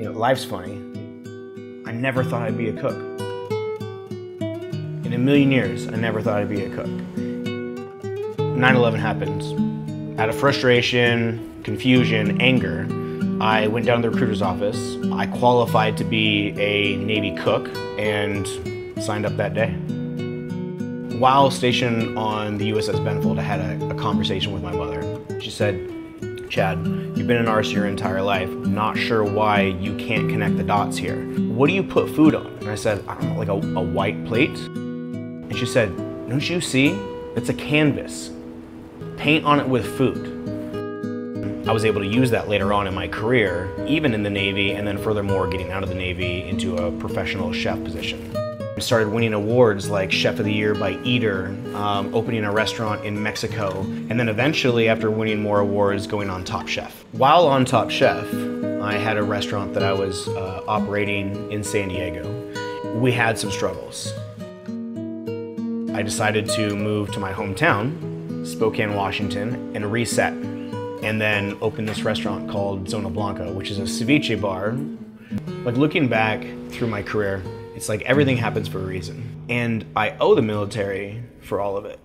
You know, life's funny. I never thought I'd be a cook. In a million years, I never thought I'd be a cook. 9 11 happens. Out of frustration, confusion, anger, I went down to the recruiter's office. I qualified to be a Navy cook and signed up that day. While stationed on the USS Benfold, I had a, a conversation with my mother. She said, Chad, you've been an ARS your entire life, not sure why you can't connect the dots here. What do you put food on? And I said, I don't know, like a, a white plate? And she said, Don't you see? It's a canvas. Paint on it with food. I was able to use that later on in my career, even in the Navy, and then furthermore getting out of the Navy into a professional chef position. I started winning awards like Chef of the Year by Eater, um, opening a restaurant in Mexico, and then eventually, after winning more awards, going on Top Chef. While on Top Chef, I had a restaurant that I was uh, operating in San Diego. We had some struggles. I decided to move to my hometown, Spokane, Washington, and reset. And then open this restaurant called Zona Blanca, which is a ceviche bar. Like looking back through my career, it's like everything happens for a reason. And I owe the military for all of it.